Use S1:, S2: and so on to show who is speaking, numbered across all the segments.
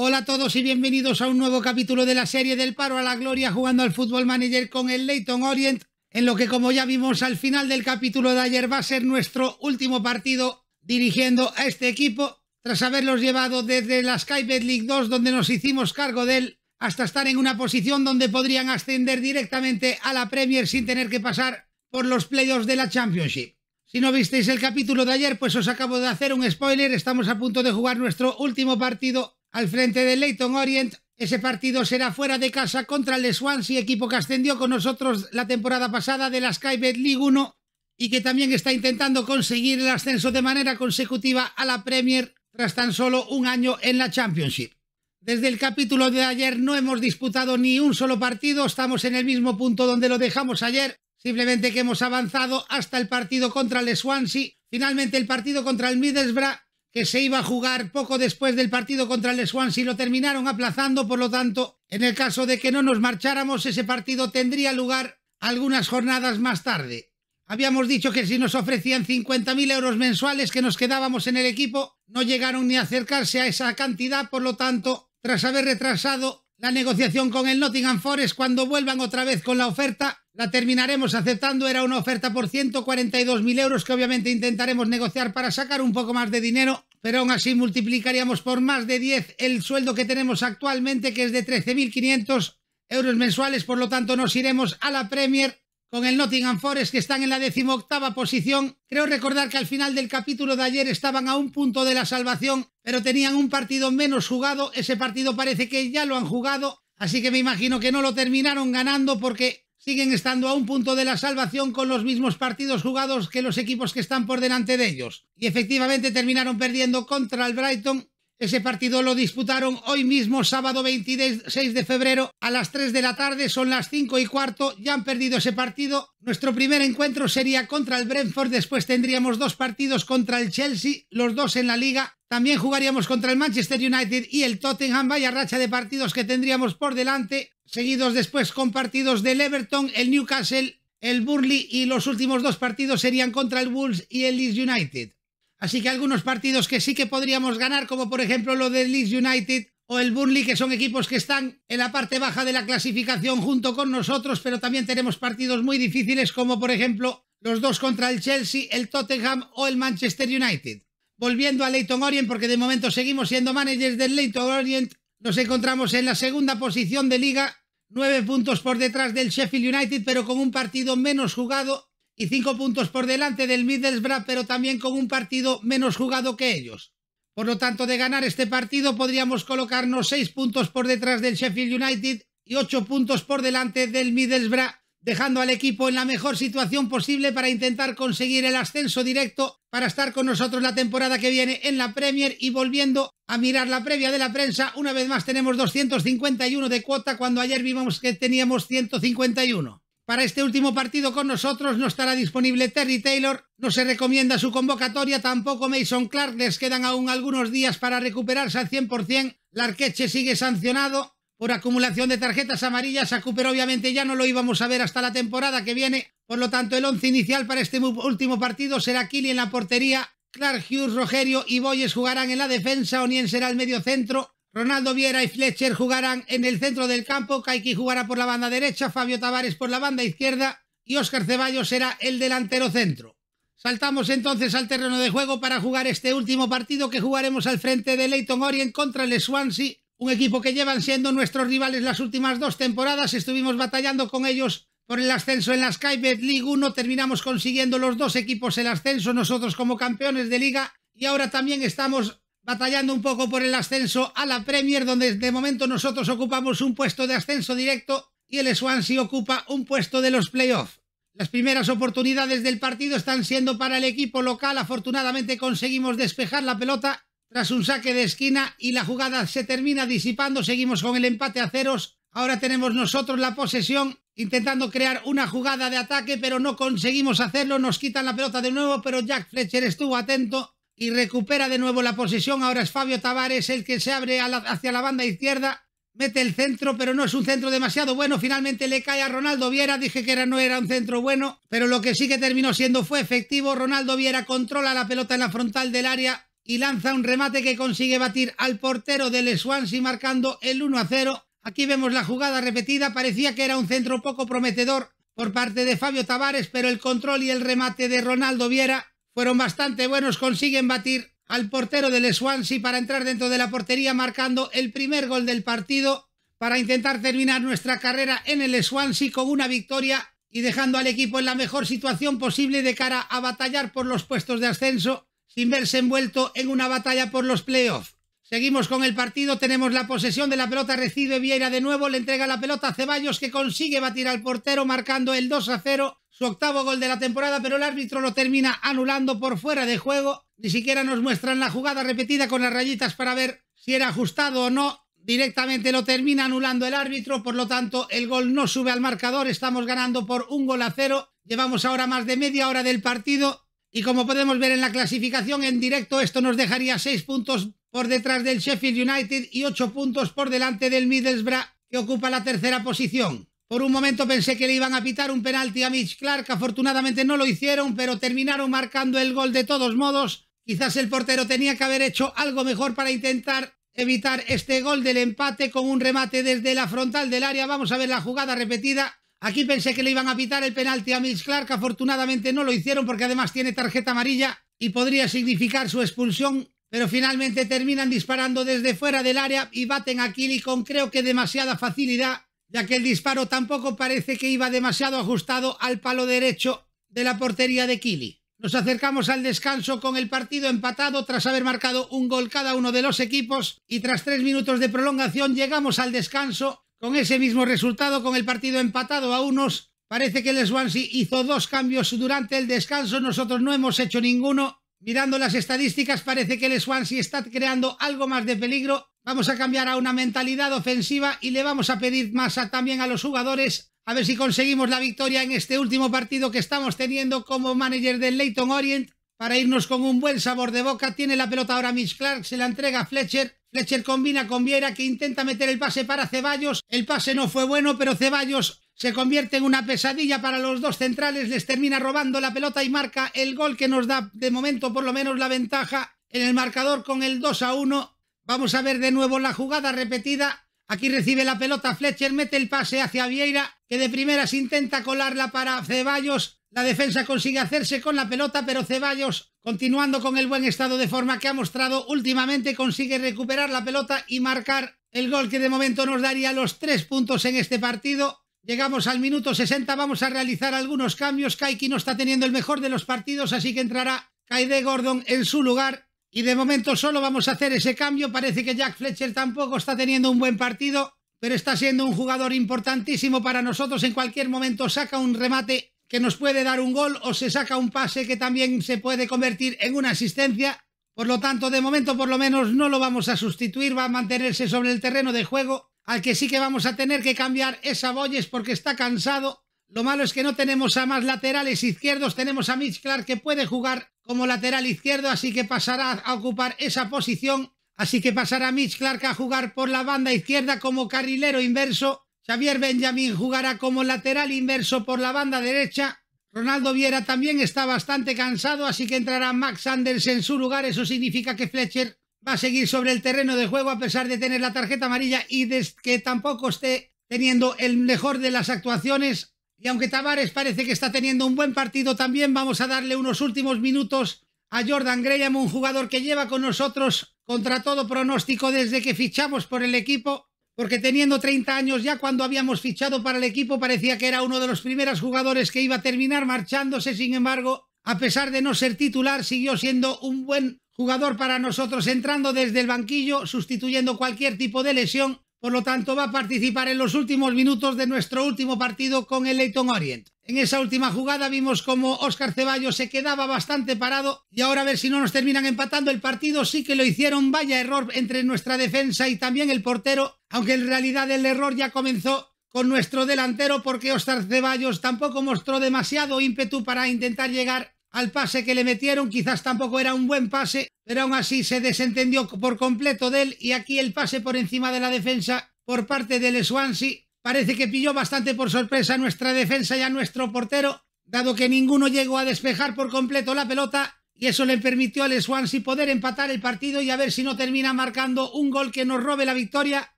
S1: Hola a todos y bienvenidos a un nuevo capítulo de la serie del paro a la gloria jugando al Fútbol Manager con el Leighton Orient, en lo que como ya vimos al final del capítulo de ayer va a ser nuestro último partido dirigiendo a este equipo, tras haberlos llevado desde la Skybet League 2 donde nos hicimos cargo de él hasta estar en una posición donde podrían ascender directamente a la Premier sin tener que pasar por los playoffs de la Championship. Si no visteis el capítulo de ayer, pues os acabo de hacer un spoiler, estamos a punto de jugar nuestro último partido al frente del Leighton Orient. Ese partido será fuera de casa contra el Swansea, equipo que ascendió con nosotros la temporada pasada de la Skybet League 1 y que también está intentando conseguir el ascenso de manera consecutiva a la Premier tras tan solo un año en la Championship. Desde el capítulo de ayer no hemos disputado ni un solo partido, estamos en el mismo punto donde lo dejamos ayer, simplemente que hemos avanzado hasta el partido contra el Swansea, finalmente el partido contra el Middlesbrough que se iba a jugar poco después del partido contra el Swansea lo terminaron aplazando, por lo tanto, en el caso de que no nos marcháramos, ese partido tendría lugar algunas jornadas más tarde. Habíamos dicho que si nos ofrecían 50.000 euros mensuales que nos quedábamos en el equipo, no llegaron ni a acercarse a esa cantidad, por lo tanto, tras haber retrasado la negociación con el Nottingham Forest, cuando vuelvan otra vez con la oferta, la terminaremos aceptando. Era una oferta por 142.000 euros que obviamente intentaremos negociar para sacar un poco más de dinero, pero aún así multiplicaríamos por más de 10 el sueldo que tenemos actualmente, que es de 13.500 euros mensuales. Por lo tanto, nos iremos a la Premier con el Nottingham Forest, que están en la decimoctava posición. Creo recordar que al final del capítulo de ayer estaban a un punto de la salvación, pero tenían un partido menos jugado. Ese partido parece que ya lo han jugado, así que me imagino que no lo terminaron ganando porque siguen estando a un punto de la salvación con los mismos partidos jugados que los equipos que están por delante de ellos. Y efectivamente terminaron perdiendo contra el Brighton ese partido lo disputaron hoy mismo, sábado 26 de febrero, a las 3 de la tarde, son las 5 y cuarto, ya han perdido ese partido. Nuestro primer encuentro sería contra el Brentford, después tendríamos dos partidos contra el Chelsea, los dos en la liga. También jugaríamos contra el Manchester United y el Tottenham, vaya racha de partidos que tendríamos por delante, seguidos después con partidos del Everton, el Newcastle, el Burnley y los últimos dos partidos serían contra el Wolves y el Leeds United. Así que algunos partidos que sí que podríamos ganar, como por ejemplo lo del Leeds United o el Burnley, que son equipos que están en la parte baja de la clasificación junto con nosotros, pero también tenemos partidos muy difíciles, como por ejemplo los dos contra el Chelsea, el Tottenham o el Manchester United. Volviendo a Leighton Orient, porque de momento seguimos siendo managers del Leighton Orient, nos encontramos en la segunda posición de liga, nueve puntos por detrás del Sheffield United, pero con un partido menos jugado y cinco puntos por delante del Middlesbrough, pero también con un partido menos jugado que ellos. Por lo tanto, de ganar este partido podríamos colocarnos seis puntos por detrás del Sheffield United y ocho puntos por delante del Middlesbrough, dejando al equipo en la mejor situación posible para intentar conseguir el ascenso directo para estar con nosotros la temporada que viene en la Premier y volviendo a mirar la previa de la prensa, una vez más tenemos 251 de cuota cuando ayer vimos que teníamos 151. Para este último partido con nosotros no estará disponible Terry Taylor, no se recomienda su convocatoria, tampoco Mason Clark, les quedan aún algunos días para recuperarse al 100%. Larqueche sigue sancionado por acumulación de tarjetas amarillas. A Cooper obviamente ya no lo íbamos a ver hasta la temporada que viene, por lo tanto el once inicial para este último partido será Kili en la portería, Clark Hughes, Rogerio y Boyes jugarán en la defensa, Onien será el medio centro, Ronaldo Viera y Fletcher jugarán en el centro del campo, Kaiki jugará por la banda derecha, Fabio Tavares por la banda izquierda. Y Óscar Ceballos será el delantero centro. Saltamos entonces al terreno de juego para jugar este último partido que jugaremos al frente de Leighton Orient contra el Swansea, un equipo que llevan siendo nuestros rivales las últimas dos temporadas. Estuvimos batallando con ellos por el ascenso en la Skybet League 1, terminamos consiguiendo los dos equipos el ascenso, nosotros como campeones de liga, y ahora también estamos batallando un poco por el ascenso a la Premier, donde de momento nosotros ocupamos un puesto de ascenso directo y el Swansea ocupa un puesto de los playoffs. Las primeras oportunidades del partido están siendo para el equipo local. Afortunadamente conseguimos despejar la pelota tras un saque de esquina y la jugada se termina disipando. Seguimos con el empate a ceros. Ahora tenemos nosotros la posesión intentando crear una jugada de ataque, pero no conseguimos hacerlo. Nos quitan la pelota de nuevo, pero Jack Fletcher estuvo atento y recupera de nuevo la posesión. Ahora es Fabio Tavares el que se abre hacia la banda izquierda. Mete el centro, pero no es un centro demasiado bueno. Finalmente le cae a Ronaldo Viera. Dije que era, no era un centro bueno, pero lo que sí que terminó siendo fue efectivo. Ronaldo Viera controla la pelota en la frontal del área y lanza un remate que consigue batir al portero del Swansea marcando el 1 a 0. Aquí vemos la jugada repetida, parecía que era un centro poco prometedor por parte de Fabio Tavares, pero el control y el remate de Ronaldo Viera fueron bastante buenos, consiguen batir al portero del Swansea para entrar dentro de la portería marcando el primer gol del partido para intentar terminar nuestra carrera en el Swansea con una victoria y dejando al equipo en la mejor situación posible de cara a batallar por los puestos de ascenso sin envuelto en una batalla por los playoffs. Seguimos con el partido, tenemos la posesión de la pelota, recibe Vieira de nuevo, le entrega la pelota a Ceballos que consigue batir al portero marcando el 2 a 0, su octavo gol de la temporada, pero el árbitro lo termina anulando por fuera de juego, ni siquiera nos muestran la jugada repetida con las rayitas para ver si era ajustado o no, directamente lo termina anulando el árbitro, por lo tanto el gol no sube al marcador, estamos ganando por un gol a cero, llevamos ahora más de media hora del partido y como podemos ver en la clasificación en directo esto nos dejaría seis puntos por detrás del Sheffield United y ocho puntos por delante del Middlesbrough que ocupa la tercera posición. Por un momento pensé que le iban a pitar un penalti a Mitch Clark, afortunadamente no lo hicieron, pero terminaron marcando el gol de todos modos. Quizás el portero tenía que haber hecho algo mejor para intentar evitar este gol del empate con un remate desde la frontal del área. Vamos a ver la jugada repetida. Aquí pensé que le iban a pitar el penalti a Mitch Clark, afortunadamente no lo hicieron porque además tiene tarjeta amarilla y podría significar su expulsión, pero finalmente terminan disparando desde fuera del área y baten a Kili con creo que demasiada facilidad, ya que el disparo tampoco parece que iba demasiado ajustado al palo derecho de la portería de Kili. Nos acercamos al descanso con el partido empatado tras haber marcado un gol cada uno de los equipos y tras tres minutos de prolongación llegamos al descanso con ese mismo resultado, con el partido empatado a unos. Parece que el Swansea hizo dos cambios durante el descanso, nosotros no hemos hecho ninguno. Mirando las estadísticas parece que el Swansea está creando algo más de peligro. Vamos a cambiar a una mentalidad ofensiva y le vamos a pedir más también a los jugadores a ver si conseguimos la victoria en este último partido que estamos teniendo como manager del Leighton Orient para irnos con un buen sabor de boca. Tiene la pelota ahora Mitch Clark, se la entrega a Fletcher. Fletcher combina con Viera que intenta meter el pase para Ceballos. El pase no fue bueno, pero Ceballos se convierte en una pesadilla para los dos centrales, les termina robando la pelota y marca el gol que nos da de momento por lo menos la ventaja en el marcador con el 2 a 1. Vamos a ver de nuevo la jugada repetida. Aquí recibe la pelota Fletcher, mete el pase hacia Vieira, que de primeras intenta colarla para Ceballos. La defensa consigue hacerse con la pelota, pero Ceballos, continuando con el buen estado de forma que ha mostrado últimamente, consigue recuperar la pelota y marcar el gol que de momento nos daría los tres puntos en este partido. Llegamos al minuto 60, vamos a realizar algunos cambios. Kaiki no está teniendo el mejor de los partidos, así que entrará Kaide Gordon en su lugar. Y de momento solo vamos a hacer ese cambio. Parece que Jack Fletcher tampoco está teniendo un buen partido, pero está siendo un jugador importantísimo para nosotros. En cualquier momento saca un remate que nos puede dar un gol o se saca un pase que también se puede convertir en una asistencia. Por lo tanto, de momento por lo menos no lo vamos a sustituir, va a mantenerse sobre el terreno de juego. Al que sí que vamos a tener que cambiar es a Boyes porque está cansado. Lo malo es que no tenemos a más laterales izquierdos, tenemos a Mitch Clark que puede jugar como lateral izquierdo, así que pasará a ocupar esa posición. Así que pasará Mitch Clark a jugar por la banda izquierda como carrilero inverso. Xavier Benjamin jugará como lateral inverso por la banda derecha. Ronaldo Viera también está bastante cansado, así que entrará Max Sanders en su lugar. Eso significa que Fletcher va a seguir sobre el terreno de juego a pesar de tener la tarjeta amarilla y de que tampoco esté teniendo el mejor de las actuaciones. Y aunque Tavares parece que está teniendo un buen partido también, vamos a darle unos últimos minutos a Jordan Graham, un jugador que lleva con nosotros contra todo pronóstico desde que fichamos por el equipo, porque teniendo 30 años ya cuando habíamos fichado para el equipo parecía que era uno de los primeros jugadores que iba a terminar marchándose, sin embargo, a pesar de no ser titular, siguió siendo un buen jugador para nosotros, entrando desde el banquillo, sustituyendo cualquier tipo de lesión por lo tanto, va a participar en los últimos minutos de nuestro último partido con el Leighton Orient. En esa última jugada vimos como Óscar Ceballos se quedaba bastante parado y ahora a ver si no nos terminan empatando el partido. Sí que lo hicieron, vaya error entre nuestra defensa y también el portero, aunque en realidad el error ya comenzó con nuestro delantero porque Óscar Ceballos tampoco mostró demasiado ímpetu para intentar llegar al pase que le metieron, quizás tampoco era un buen pase, pero aún así se desentendió por completo de él y aquí el pase por encima de la defensa por parte del Swansea parece que pilló bastante por sorpresa a nuestra defensa y a nuestro portero, dado que ninguno llegó a despejar por completo la pelota y eso le permitió al Swansea poder empatar el partido y a ver si no termina marcando un gol que nos robe la victoria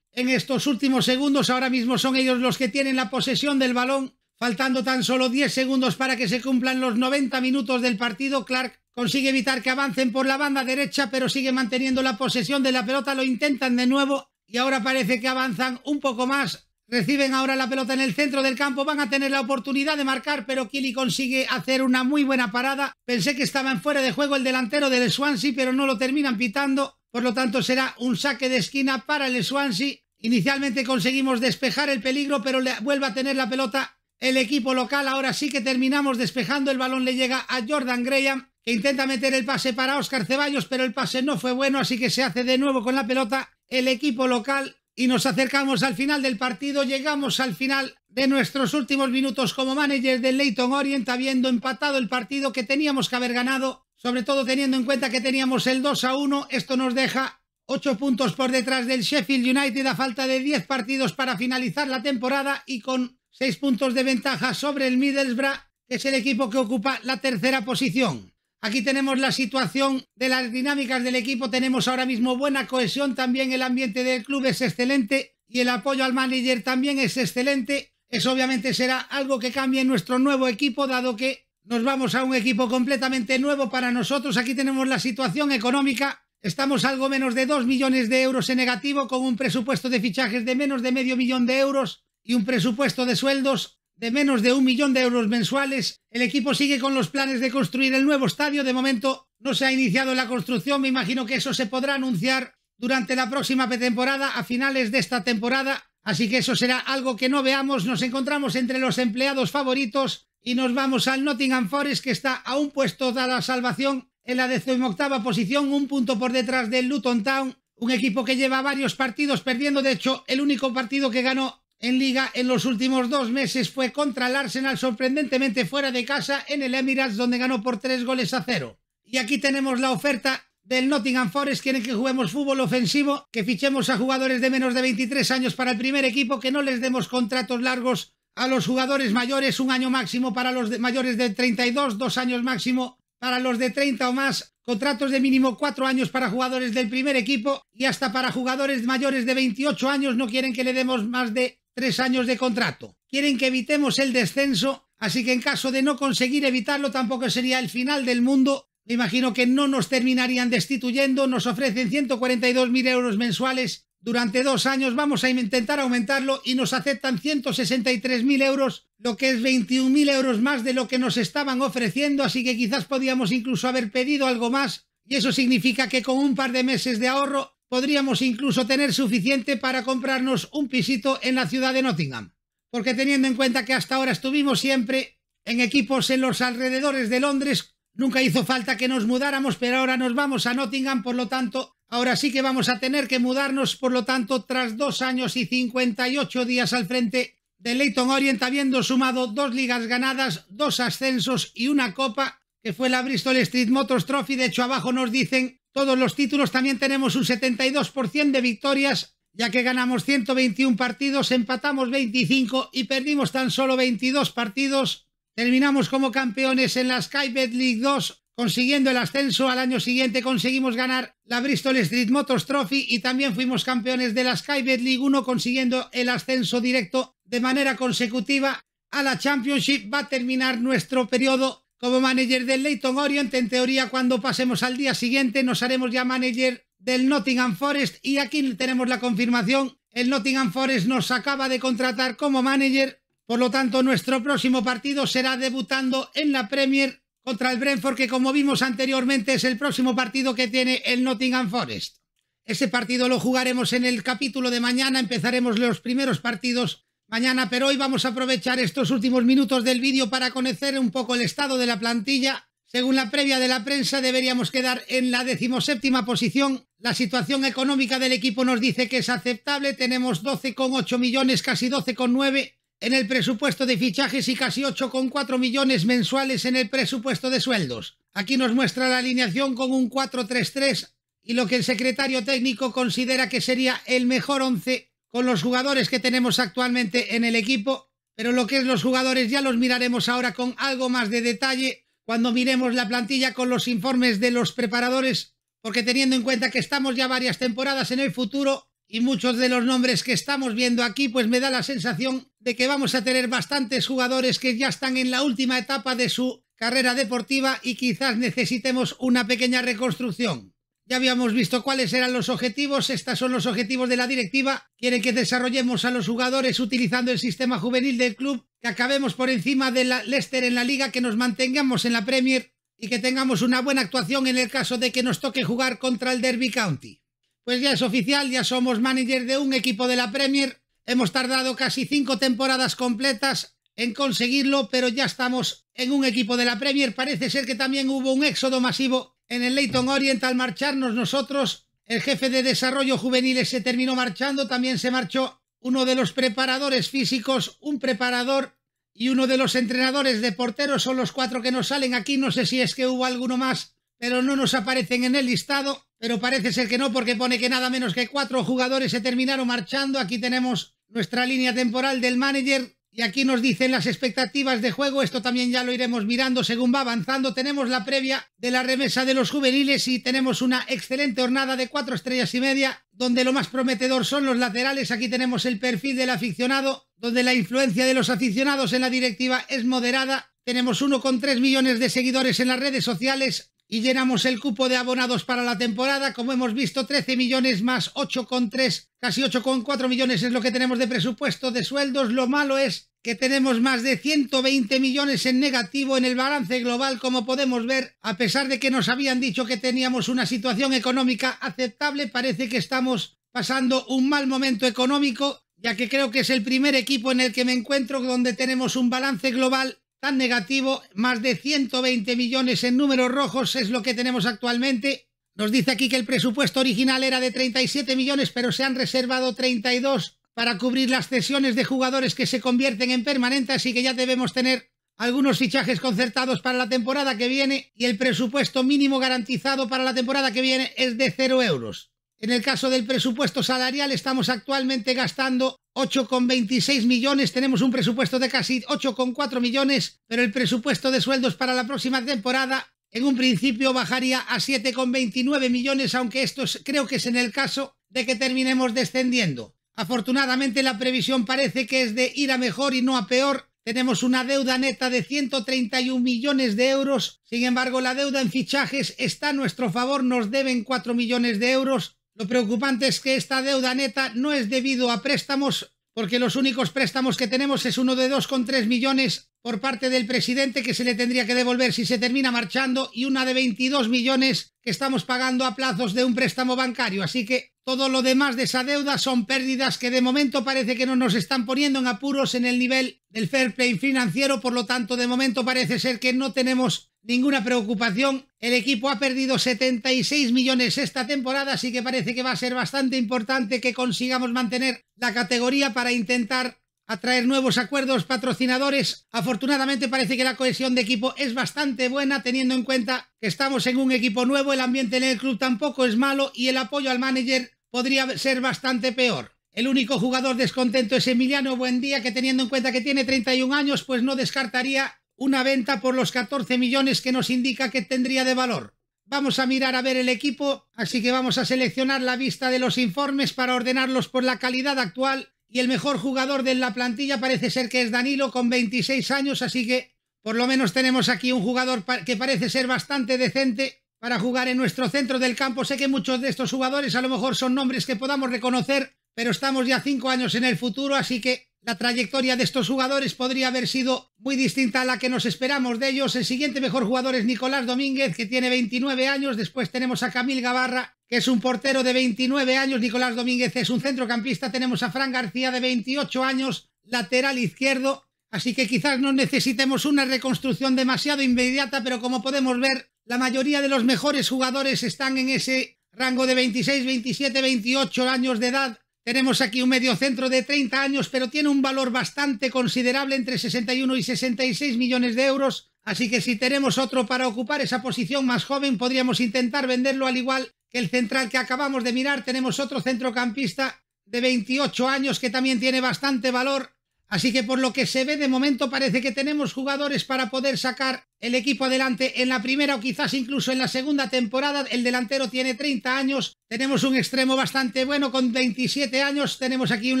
S1: en estos últimos segundos. Ahora mismo son ellos los que tienen la posesión del balón, faltando tan solo 10 segundos para que se cumplan los 90 minutos del partido. Clark consigue evitar que avancen por la banda derecha, pero sigue manteniendo la posesión de la pelota. Lo intentan de nuevo y ahora parece que avanzan un poco más. Reciben ahora la pelota en el centro del campo, van a tener la oportunidad de marcar, pero Kili consigue hacer una muy buena parada. Pensé que estaba en fuera de juego el delantero del Swansea, pero no lo terminan pitando. Por lo tanto, será un saque de esquina para el Swansea. Inicialmente conseguimos despejar el peligro, pero le vuelve a tener la pelota el equipo local. Ahora sí que terminamos despejando. El balón le llega a Jordan Graham, que intenta meter el pase para Oscar Ceballos, pero el pase no fue bueno, así que se hace de nuevo con la pelota el equipo local y nos acercamos al final del partido, llegamos al final de nuestros últimos minutos como manager del Leighton Orient, habiendo empatado el partido que teníamos que haber ganado, sobre todo teniendo en cuenta que teníamos el 2 a 1, esto nos deja 8 puntos por detrás del Sheffield United a falta de 10 partidos para finalizar la temporada y con 6 puntos de ventaja sobre el Middlesbrough, que es el equipo que ocupa la tercera posición. Aquí tenemos la situación de las dinámicas del equipo. Tenemos ahora mismo buena cohesión. También el ambiente del club es excelente y el apoyo al manager también es excelente. Eso obviamente será algo que cambie en nuestro nuevo equipo, dado que nos vamos a un equipo completamente nuevo para nosotros. Aquí tenemos la situación económica. Estamos algo menos de 2 millones de euros en negativo, con un presupuesto de fichajes de menos de medio millón de euros y un presupuesto de sueldos de menos de un millón de euros mensuales. El equipo sigue con los planes de construir el nuevo estadio. De momento no se ha iniciado la construcción. Me imagino que eso se podrá anunciar durante la próxima temporada, a finales de esta temporada. Así que eso será algo que no veamos. Nos encontramos entre los empleados favoritos y nos vamos al Nottingham Forest, que está a un puesto de la salvación en la decimoctava posición, un punto por detrás del Luton Town. Un equipo que lleva varios partidos perdiendo. De hecho, el único partido que ganó en liga en los últimos dos meses fue contra el Arsenal sorprendentemente fuera de casa en el Emirates donde ganó por tres goles a cero. Y aquí tenemos la oferta del Nottingham Forest, quieren que juguemos fútbol ofensivo, que fichemos a jugadores de menos de 23 años para el primer equipo, que no les demos contratos largos a los jugadores mayores, un año máximo para los mayores de 32, dos años máximo para los de 30 o más, contratos de mínimo cuatro años para jugadores del primer equipo y hasta para jugadores mayores de 28 años no quieren que le demos más de tres años de contrato. Quieren que evitemos el descenso, así que en caso de no conseguir evitarlo tampoco sería el final del mundo. Me imagino que no nos terminarían destituyendo, nos ofrecen 142.000 euros mensuales durante dos años, vamos a intentar aumentarlo y nos aceptan 163.000 euros, lo que es 21.000 euros más de lo que nos estaban ofreciendo, así que quizás podíamos incluso haber pedido algo más y eso significa que con un par de meses de ahorro podríamos incluso tener suficiente para comprarnos un pisito en la ciudad de Nottingham. Porque teniendo en cuenta que hasta ahora estuvimos siempre en equipos en los alrededores de Londres, nunca hizo falta que nos mudáramos, pero ahora nos vamos a Nottingham, por lo tanto, ahora sí que vamos a tener que mudarnos, por lo tanto, tras dos años y 58 días al frente de Leighton Orient, habiendo sumado dos ligas ganadas, dos ascensos y una copa, que fue la Bristol Street Motors Trophy. De hecho, abajo nos dicen todos los títulos también tenemos un 72% de victorias, ya que ganamos 121 partidos, empatamos 25 y perdimos tan solo 22 partidos. Terminamos como campeones en la Skybet League 2, consiguiendo el ascenso. Al año siguiente conseguimos ganar la Bristol Street Motors Trophy y también fuimos campeones de la Skybet League 1, consiguiendo el ascenso directo de manera consecutiva a la Championship. Va a terminar nuestro periodo como manager del Leighton Orient. En teoría, cuando pasemos al día siguiente, nos haremos ya manager del Nottingham Forest. Y aquí tenemos la confirmación. El Nottingham Forest nos acaba de contratar como manager. Por lo tanto, nuestro próximo partido será debutando en la Premier contra el Brentford, que como vimos anteriormente es el próximo partido que tiene el Nottingham Forest. Ese partido lo jugaremos en el capítulo de mañana. Empezaremos los primeros partidos mañana, pero hoy vamos a aprovechar estos últimos minutos del vídeo para conocer un poco el estado de la plantilla. Según la previa de la prensa, deberíamos quedar en la decimoséptima posición. La situación económica del equipo nos dice que es aceptable. Tenemos 12,8 millones, casi 12,9 en el presupuesto de fichajes y casi 8,4 millones mensuales en el presupuesto de sueldos. Aquí nos muestra la alineación con un 4-3-3 y lo que el secretario técnico considera que sería el mejor 11 con los jugadores que tenemos actualmente en el equipo, pero lo que es los jugadores ya los miraremos ahora con algo más de detalle. cuando miremos la plantilla con los informes de los preparadores, porque teniendo en cuenta que estamos ya varias temporadas en el futuro y muchos de los nombres que estamos viendo aquí, pues me da la sensación de que vamos a tener bastantes jugadores que ya están en la última etapa de su carrera deportiva y quizás necesitemos una pequeña reconstrucción. Ya habíamos visto cuáles eran los objetivos, estos son los objetivos de la directiva. Quieren que desarrollemos a los jugadores utilizando el sistema juvenil del club, que acabemos por encima de la Leicester en la liga, que nos mantengamos en la Premier y que tengamos una buena actuación en el caso de que nos toque jugar contra el Derby County. Pues ya es oficial, ya somos manager de un equipo de la Premier. Hemos tardado casi cinco temporadas completas en conseguirlo, pero ya estamos en un equipo de la Premier. Parece ser que también hubo un éxodo masivo en el Leighton Orient, al marcharnos nosotros, el jefe de desarrollo juvenil se terminó marchando, también se marchó uno de los preparadores físicos, un preparador y uno de los entrenadores de porteros, son los cuatro que nos salen aquí, no sé si es que hubo alguno más, pero no nos aparecen en el listado, pero parece ser que no, porque pone que nada menos que cuatro jugadores se terminaron marchando, aquí tenemos nuestra línea temporal del manager, y aquí nos dicen las expectativas de juego, esto también ya lo iremos mirando según va avanzando. Tenemos la previa de la remesa de los juveniles y tenemos una excelente jornada de cuatro estrellas y media, donde lo más prometedor son los laterales. Aquí tenemos el perfil del aficionado, donde la influencia de los aficionados en la directiva es moderada. Tenemos 1,3 millones de seguidores en las redes sociales, y llenamos el cupo de abonados para la temporada. Como hemos visto, 13 millones más 8,3, casi 8,4 millones es lo que tenemos de presupuesto de sueldos. Lo malo es que tenemos más de 120 millones en negativo en el balance global, como podemos ver, a pesar de que nos habían dicho que teníamos una situación económica aceptable, parece que estamos pasando un mal momento económico, ya que creo que es el primer equipo en el que me encuentro donde tenemos un balance global tan negativo, más de 120 millones en números rojos es lo que tenemos actualmente. Nos dice aquí que el presupuesto original era de 37 millones, pero se han reservado 32 para cubrir las cesiones de jugadores que se convierten en permanentes, y que ya debemos tener algunos fichajes concertados para la temporada que viene y el presupuesto mínimo garantizado para la temporada que viene es de 0 euros. En el caso del presupuesto salarial estamos actualmente gastando 8,26 millones, tenemos un presupuesto de casi 8,4 millones, pero el presupuesto de sueldos para la próxima temporada en un principio bajaría a 7,29 millones, aunque esto creo que es en el caso de que terminemos descendiendo. Afortunadamente la previsión parece que es de ir a mejor y no a peor. Tenemos una deuda neta de 131 millones de euros. Sin embargo, la deuda en fichajes está a nuestro favor. Nos deben 4 millones de euros. Lo preocupante es que esta deuda neta no es debido a préstamos, porque los únicos préstamos que tenemos es uno de 2,3 millones por parte del presidente que se le tendría que devolver si se termina marchando y una de 22 millones que estamos pagando a plazos de un préstamo bancario. Así que todo lo demás de esa deuda son pérdidas que de momento parece que no nos están poniendo en apuros en el nivel del fair play financiero, por lo tanto de momento parece ser que no tenemos ninguna preocupación. El equipo ha perdido 76 millones esta temporada, así que parece que va a ser bastante importante que consigamos mantener la categoría para intentar atraer nuevos acuerdos patrocinadores. Afortunadamente parece que la cohesión de equipo es bastante buena teniendo en cuenta que estamos en un equipo nuevo, el ambiente en el club tampoco es malo y el apoyo al manager podría ser bastante peor. El único jugador descontento es Emiliano Buendía, que teniendo en cuenta que tiene 31 años, pues no descartaría una venta por los 14 millones que nos indica que tendría de valor. Vamos a mirar a ver el equipo, así que vamos a seleccionar la vista de los informes para ordenarlos por la calidad actual y el mejor jugador de la plantilla parece ser que es Danilo con 26 años, así que por lo menos tenemos aquí un jugador que parece ser bastante decente para jugar en nuestro centro del campo. Sé que muchos de estos jugadores a lo mejor son nombres que podamos reconocer, pero estamos ya cinco años en el futuro, así que la trayectoria de estos jugadores podría haber sido muy distinta a la que nos esperamos de ellos. El siguiente mejor jugador es Nicolás Domínguez, que tiene 29 años. Después tenemos a Camil Gavarra, que es un portero de 29 años. Nicolás Domínguez es un centrocampista. Tenemos a Fran García, de 28 años, lateral izquierdo. Así que quizás no necesitemos una reconstrucción demasiado inmediata, pero como podemos ver, la mayoría de los mejores jugadores están en ese rango de 26, 27, 28 años de edad tenemos aquí un mediocentro de 30 años, pero tiene un valor bastante considerable entre 61 y 66 millones de euros. Así que si tenemos otro para ocupar esa posición más joven, podríamos intentar venderlo al igual que el central que acabamos de mirar. Tenemos otro centrocampista de 28 años que también tiene bastante valor. Así que por lo que se ve de momento parece que tenemos jugadores para poder sacar el equipo adelante en la primera o quizás incluso en la segunda temporada. El delantero tiene 30 años, tenemos un extremo bastante bueno con 27 años, tenemos aquí un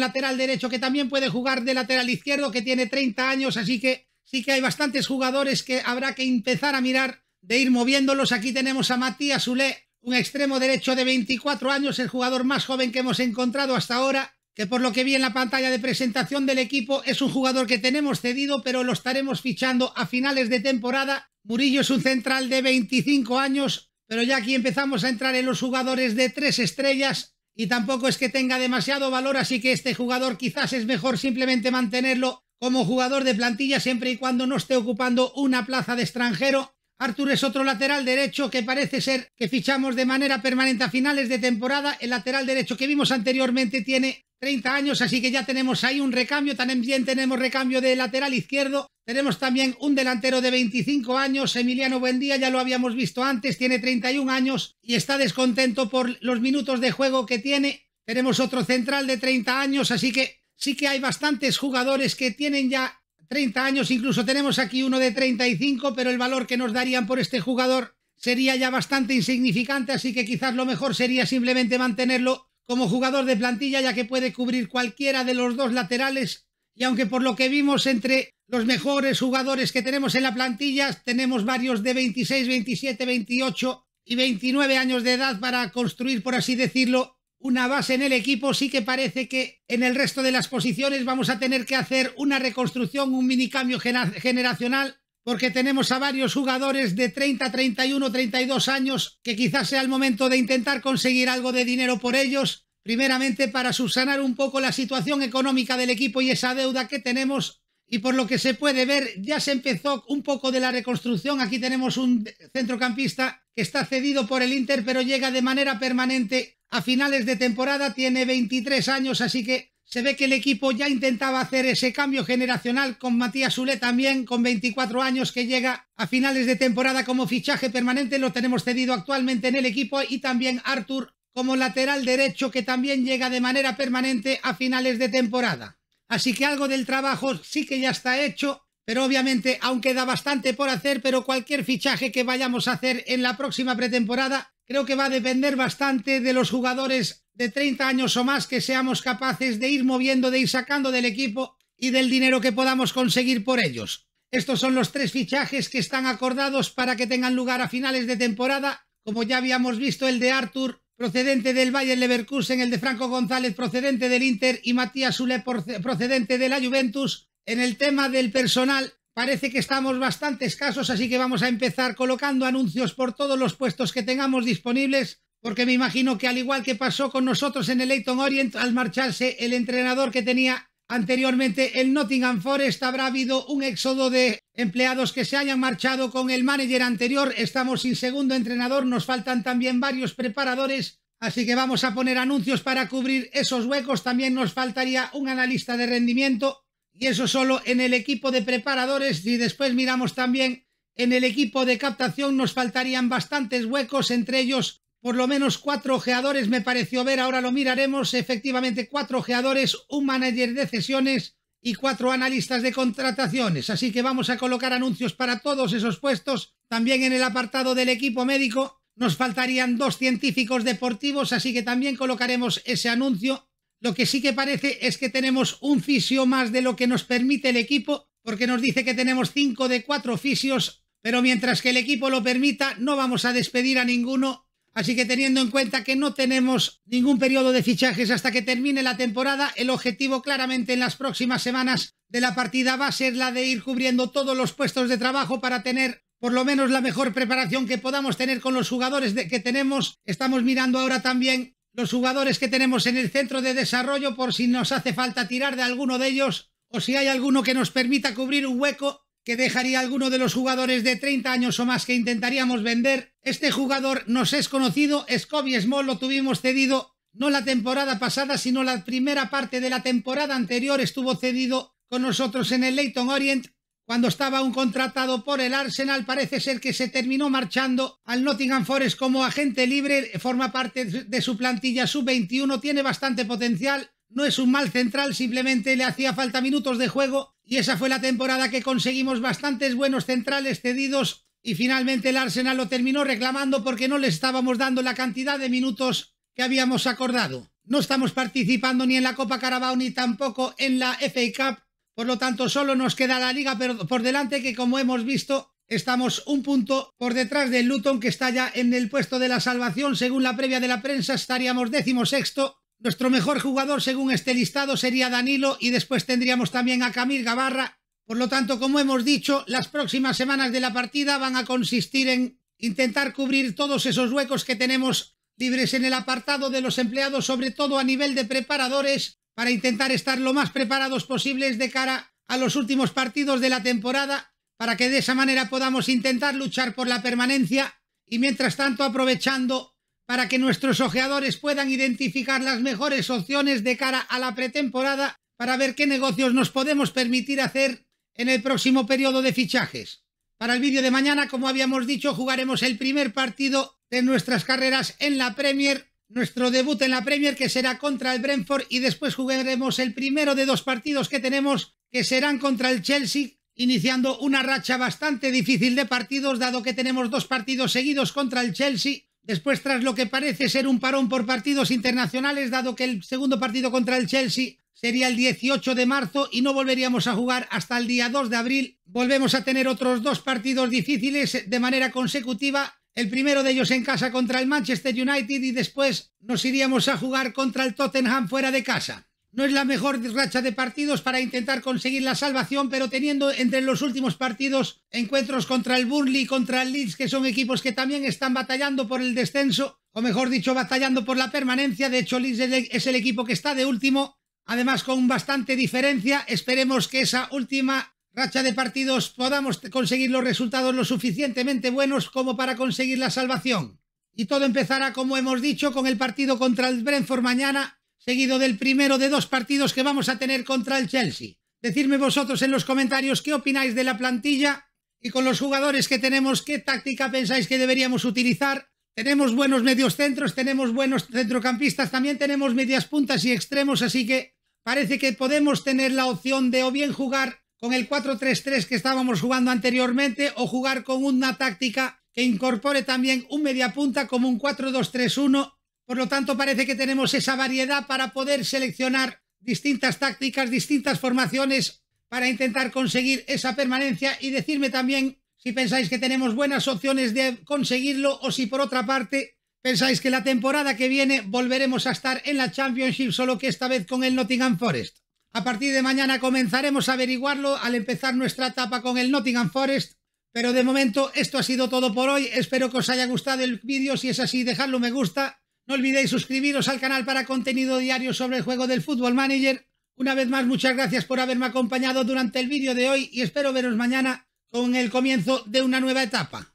S1: lateral derecho que también puede jugar de lateral izquierdo que tiene 30 años, así que sí que hay bastantes jugadores que habrá que empezar a mirar de ir moviéndolos. Aquí tenemos a Matías Ulé, un extremo derecho de 24 años, el jugador más joven que hemos encontrado hasta ahora, que por lo que vi en la pantalla de presentación del equipo es un jugador que tenemos cedido, pero lo estaremos fichando a finales de temporada. Murillo es un central de 25 años, pero ya aquí empezamos a entrar en los jugadores de tres estrellas y tampoco es que tenga demasiado valor, así que este jugador quizás es mejor simplemente mantenerlo como jugador de plantilla siempre y cuando no esté ocupando una plaza de extranjero. Artur es otro lateral derecho que parece ser que fichamos de manera permanente a finales de temporada. El lateral derecho que vimos anteriormente tiene 30 años, así que ya tenemos ahí un recambio. También tenemos recambio de lateral izquierdo. Tenemos también un delantero de 25 años, Emiliano Buendía, ya lo habíamos visto antes, tiene 31 años y está descontento por los minutos de juego que tiene. Tenemos otro central de 30 años, así que sí que hay bastantes jugadores que tienen ya 30 años, incluso tenemos aquí uno de 35, pero el valor que nos darían por este jugador sería ya bastante insignificante, así que quizás lo mejor sería simplemente mantenerlo como jugador de plantilla, ya que puede cubrir cualquiera de los dos laterales. Y aunque por lo que vimos entre los mejores jugadores que tenemos en la plantilla, tenemos varios de 26, 27, 28 y 29 años de edad para construir, por así decirlo, una base en el equipo, sí que parece que en el resto de las posiciones vamos a tener que hacer una reconstrucción, un minicambio generacional, porque tenemos a varios jugadores de 30, 31, 32 años que quizás sea el momento de intentar conseguir algo de dinero por ellos, primeramente para subsanar un poco la situación económica del equipo y esa deuda que tenemos. Y por lo que se puede ver, ya se empezó un poco de la reconstrucción. Aquí tenemos un centrocampista que está cedido por el Inter, pero llega de manera permanente a finales de temporada, tiene 23 años, así que se ve que el equipo ya intentaba hacer ese cambio generacional con Matías Sule también, con 24 años, que llega a finales de temporada como fichaje permanente, lo tenemos cedido actualmente en el equipo, y también Artur como lateral derecho, que también llega de manera permanente a finales de temporada. Así que algo del trabajo sí que ya está hecho, pero obviamente aún queda bastante por hacer, pero cualquier fichaje que vayamos a hacer en la próxima pretemporada creo que va a depender bastante de los jugadores de 30 años o más que seamos capaces de ir moviendo, de ir sacando del equipo y del dinero que podamos conseguir por ellos. Estos son los tres fichajes que están acordados para que tengan lugar a finales de temporada, como ya habíamos visto el de Arthur procedente del Bayern Leverkusen, el de Franco González procedente del Inter y Matías Sule procedente de la Juventus. En el tema del personal Parece que estamos bastante escasos, así que vamos a empezar colocando anuncios por todos los puestos que tengamos disponibles, porque me imagino que al igual que pasó con nosotros en el Leighton Orient, al marcharse el entrenador que tenía anteriormente el Nottingham Forest, habrá habido un éxodo de empleados que se hayan marchado con el manager anterior. Estamos sin segundo entrenador, nos faltan también varios preparadores, así que vamos a poner anuncios para cubrir esos huecos. También nos faltaría un analista de rendimiento y eso solo en el equipo de preparadores. Y después miramos también en el equipo de captación, nos faltarían bastantes huecos, entre ellos por lo menos cuatro ojeadores, me pareció ver, ahora lo miraremos, efectivamente cuatro ojeadores, un manager de cesiones y cuatro analistas de contrataciones. Así que vamos a colocar anuncios para todos esos puestos. También en el apartado del equipo médico nos faltarían dos científicos deportivos, así que también colocaremos ese anuncio. Lo que sí que parece es que tenemos un fisio más de lo que nos permite el equipo, porque nos dice que tenemos cinco de cuatro fisios, pero mientras que el equipo lo permita, no vamos a despedir a ninguno. Así que teniendo en cuenta que no tenemos ningún periodo de fichajes hasta que termine la temporada, el objetivo claramente en las próximas semanas de la partida va a ser la de ir cubriendo todos los puestos de trabajo para tener por lo menos la mejor preparación que podamos tener con los jugadores que tenemos. Estamos mirando ahora también los jugadores que tenemos en el centro de desarrollo por si nos hace falta tirar de alguno de ellos o si hay alguno que nos permita cubrir un hueco que dejaría alguno de los jugadores de 30 años o más que intentaríamos vender. Este jugador nos es conocido, Scobie Small lo tuvimos cedido no la temporada pasada, sino la primera parte de la temporada anterior estuvo cedido con nosotros en el Leighton Orient cuando estaba un contratado por el Arsenal, parece ser que se terminó marchando al Nottingham Forest como agente libre, forma parte de su plantilla sub-21, tiene bastante potencial, no es un mal central, simplemente le hacía falta minutos de juego y esa fue la temporada que conseguimos bastantes buenos centrales cedidos y finalmente el Arsenal lo terminó reclamando porque no le estábamos dando la cantidad de minutos que habíamos acordado. No estamos participando ni en la Copa Carabao ni tampoco en la FA Cup, por lo tanto solo nos queda la liga por delante que como hemos visto estamos un punto por detrás del Luton que está ya en el puesto de la salvación. Según la previa de la prensa estaríamos décimo sexto. Nuestro mejor jugador según este listado sería Danilo y después tendríamos también a Camil Gavarra. Por lo tanto, como hemos dicho, las próximas semanas de la partida van a consistir en intentar cubrir todos esos huecos que tenemos libres en el apartado de los empleados, sobre todo a nivel de preparadores, para intentar estar lo más preparados posibles de cara a los últimos partidos de la temporada, para que de esa manera podamos intentar luchar por la permanencia y mientras tanto aprovechando para que nuestros ojeadores puedan identificar las mejores opciones de cara a la pretemporada para ver qué negocios nos podemos permitir hacer en el próximo periodo de fichajes. Para el vídeo de mañana, como habíamos dicho, jugaremos el primer partido de nuestras carreras en la Premier, nuestro debut en la Premier que será contra el Brentford y después jugaremos el primero de dos partidos que tenemos que serán contra el Chelsea, iniciando una racha bastante difícil de partidos dado que tenemos dos partidos seguidos contra el Chelsea, después tras lo que parece ser un parón por partidos internacionales dado que el segundo partido contra el Chelsea sería el 18 de marzo y no volveríamos a jugar hasta el día 2 de abril. Volvemos a tener otros dos partidos difíciles de manera consecutiva. El primero de ellos en casa contra el Manchester United y después nos iríamos a jugar contra el Tottenham fuera de casa. No es la mejor racha de partidos para intentar conseguir la salvación, pero teniendo entre los últimos partidos encuentros contra el Burnley y contra el Leeds, que son equipos que también están batallando por el descenso, o mejor dicho, batallando por la permanencia. De hecho, Leeds es el equipo que está de último Además, con bastante diferencia, esperemos que esa última racha de partidos podamos conseguir los resultados lo suficientemente buenos como para conseguir la salvación. Y todo empezará, como hemos dicho, con el partido contra el Brentford mañana, seguido del primero de dos partidos que vamos a tener contra el Chelsea. Decidme vosotros en los comentarios qué opináis de la plantilla y con los jugadores que tenemos, qué táctica pensáis que deberíamos utilizar. Tenemos buenos medios centros, tenemos buenos centrocampistas, también tenemos medias puntas y extremos, así que parece que podemos tener la opción de o bien jugar con el 4-3-3 que estábamos jugando anteriormente o jugar con una táctica que incorpore también un media punta como un 4-2-3-1. Por lo tanto, parece que tenemos esa variedad para poder seleccionar distintas tácticas, distintas formaciones para intentar conseguir esa permanencia y decirme también si pensáis que tenemos buenas opciones de conseguirlo o si por otra parte ¿Pensáis que la temporada que viene volveremos a estar en la Championship, solo que esta vez con el Nottingham Forest? A partir de mañana comenzaremos a averiguarlo al empezar nuestra etapa con el Nottingham Forest. Pero de momento esto ha sido todo por hoy. Espero que os haya gustado el vídeo. Si es así, dejadlo me gusta. No olvidéis suscribiros al canal para contenido diario sobre el juego del Football Manager. Una vez más, muchas gracias por haberme acompañado durante el vídeo de hoy y espero veros mañana con el comienzo de una nueva etapa.